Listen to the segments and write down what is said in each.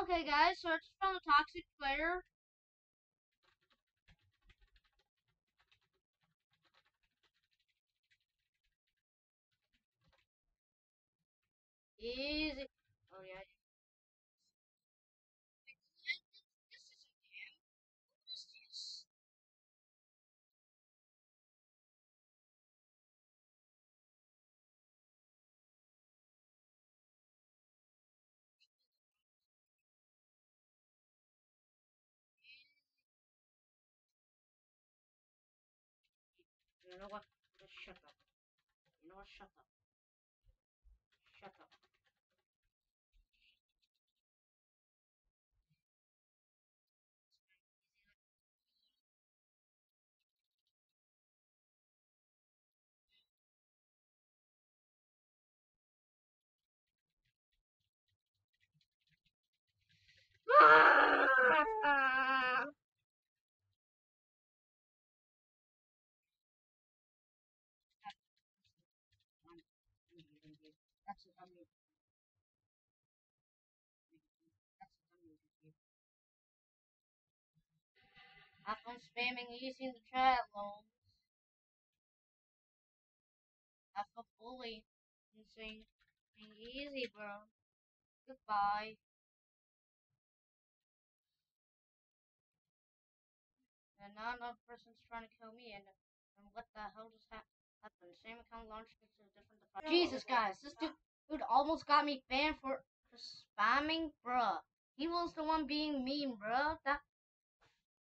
Okay, guys, search from the toxic player. Easy. You know what? Just shut up. You know what? Shut up. Shut up. That's using. I'm using. Have fun spamming in the chat, lol. Have a bully and saying easy, bro. Goodbye. And now another person's trying to kill me, and, and what the hell just happened? Same account launched into a different device. Jesus, guys, this dude, dude almost got me banned for, for spamming, bruh. He was the one being mean, bruh. That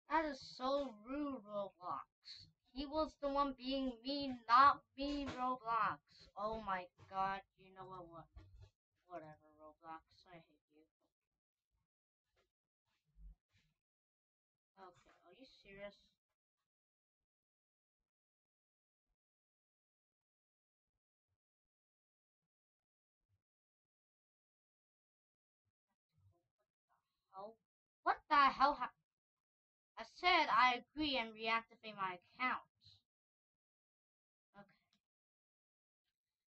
that is so rude, Roblox. He was the one being mean, not me, Roblox. Oh my god, you know what? What? Whatever, Roblox. I hate you. Okay, are you serious? The hell hap- I said I agree and reactivate my account. Okay.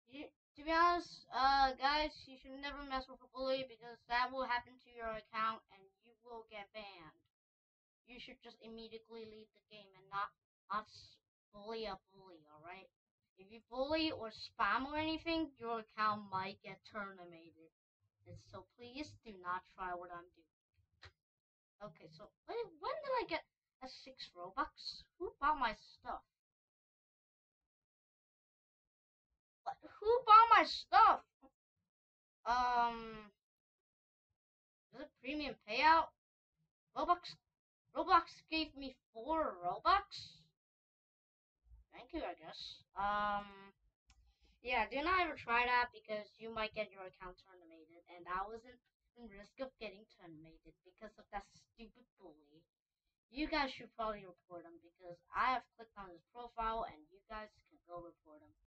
You, to be honest, uh, guys, you should never mess with a bully because that will happen to your account and you will get banned. You should just immediately leave the game and not not bully a bully. All right. If you bully or spam or anything, your account might get terminated. And so please do not try what I'm doing. Okay, so wait, when did I get a six Robux? Who bought my stuff? What? Who bought my stuff? Um, is it premium payout? Robux, Roblox gave me four Robux. Thank you, I guess. Um, yeah, do not ever try that because you might get your account terminated, and I wasn't risk of getting terminated because of that stupid bully. You guys should probably report him because I have clicked on his profile, and you guys can go report him.